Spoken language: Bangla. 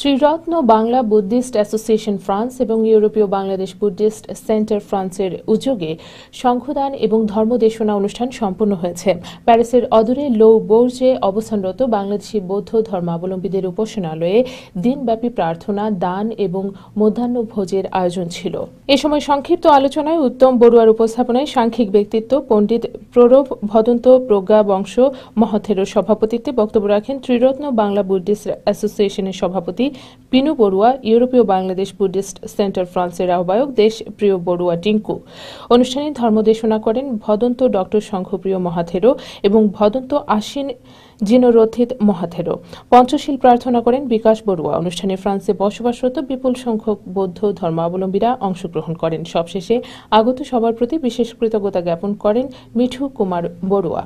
Triratna Bangla Buddhist association France এবং ইউরোপীয় বাংলাদেশ বুদ্ধিস্ট সেন্টার ফ্রান্সের উদ্যোগে সংঘদান এবং ধর্মদেশনা অনুষ্ঠান সম্পন্ন হয়েছে। প্যারিসের অদূরে লৌ বোর্জে অবস্থানরত বাংলাদেশি বৌদ্ধ ধর্মাবলম্বীদের উপাসনালয়ে দিনব্যাপী প্রার্থনা, দান এবং মধ্যাহ্ন ভোজের আয়োজন ছিল। এ সময় সংক্ষিপ্ত আলোচনায় উত্তম বড়ুয়ার উপস্থাপনায় সাংখ্যিক ব্যক্তিত্ব পণ্ডিত প্ররব ভদন্ত প্রজ্ঞা বংশ মহথেরও সভাপতিত্বে বক্তব্য রাখেন ত্রিরত্ন বাংলা বুদ্ধিস্ট অ্যাসোসিয়েশনের সভাপতি পিনু বড়ুয়া, ইউরোপীয় বাংলাদেশ বুদ্ধিস্ট সেন্টার ফ্রান্সের আহ্বায়ক দেশপ্রিয় বড়ুয়া টিঙ্কু। অনুষ্ঠানে ধর্মদেশনা করেন ভদন্ত ডক্টর শঙ্খপ্রিয় মহাথেরো এবং ভদন্ত আশ্বিন জিনরথিত মহাথেরো। পঞ্চশীল প্রার্থনা করেন বিকাশ বড়ুয়া। অনুষ্ঠানে ফ্রান্সে বসবাসরত বিপুল সংখ্যক বৌদ্ধ ধর্মাবলম্বীরা অংশগ্রহণ করেন। সবশেষে আগত সবার প্রতি বিশেষ কৃতজ্ঞতা জ্ঞাপন করেন মিঠু কুমার বড়ুয়া।